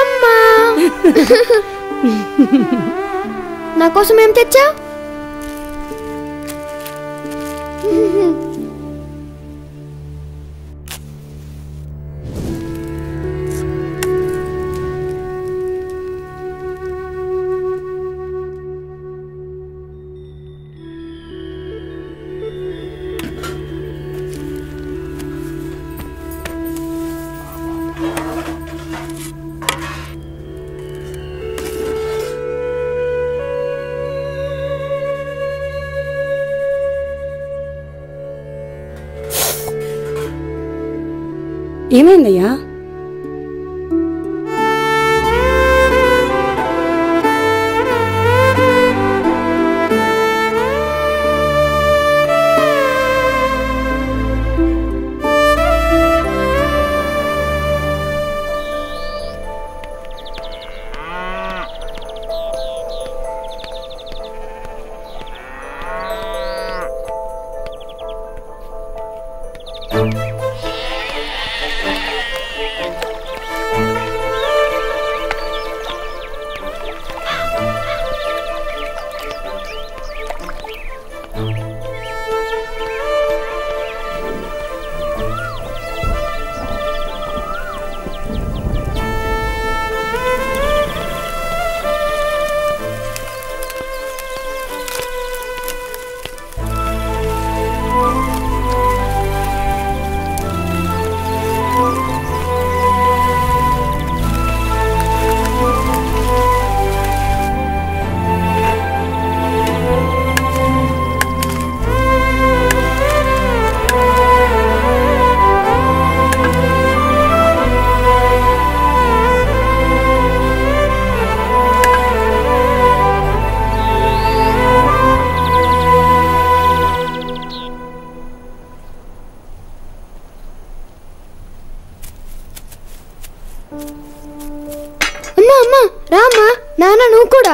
అమ్మా నా కోసం ఏం తెచ్చా ఏమైందయ్యా? ಅಮ್ಮ ಅಮ್ಮ ರಾಮ ನಾನು ಕೂಡ.